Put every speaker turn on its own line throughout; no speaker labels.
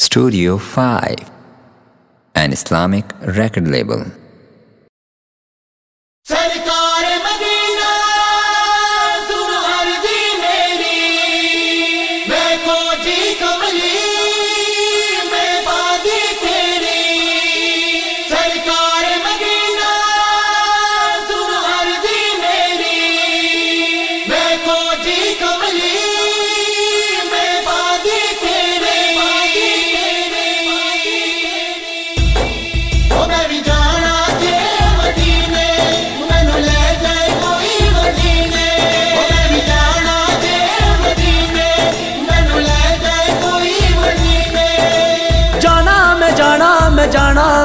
Studio 5, an Islamic record label.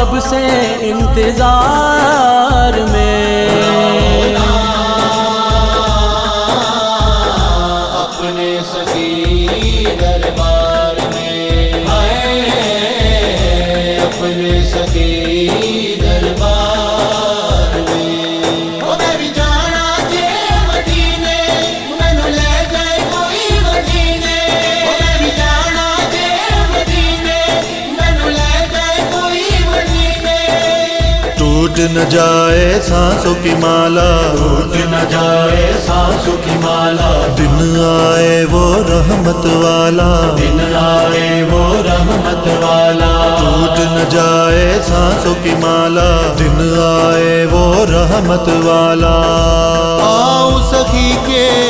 सबसे से इंतज़ार में?
न जाए सांसों की माला। टूट न जाए सांसों की माला। दिन आए वो रहमत वाला। दिन आए वो रहमत वाला। टूट न जाए सांसों की माला। दिन आए वो रहमत वाला।
आओ सखी के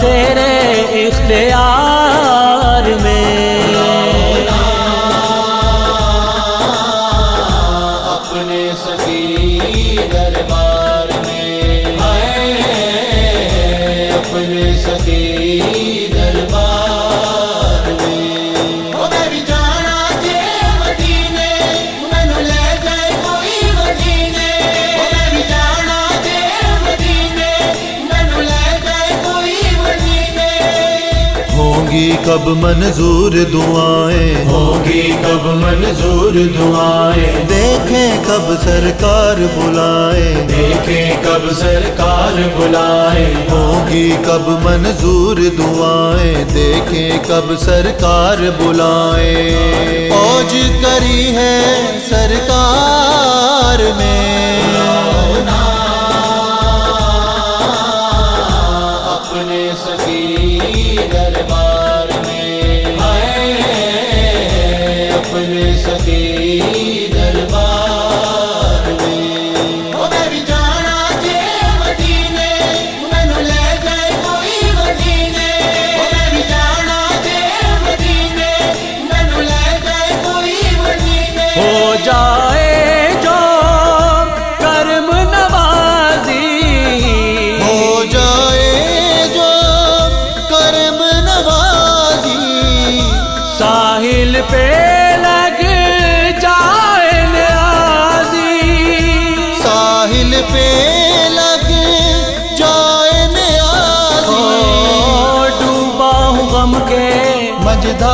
तेरे इख्तियार
में।
होगी कब मंजूर दुआएँ?
होगी कब मंजूर दुआएँ?
देखें कब सरकार बुलाए।
देखें कब सरकार बुलाए।
होगी कब मंजूर दुआएँ। देखें कब सरकार बुलाए। फौज करी है सरकार में।
de dar.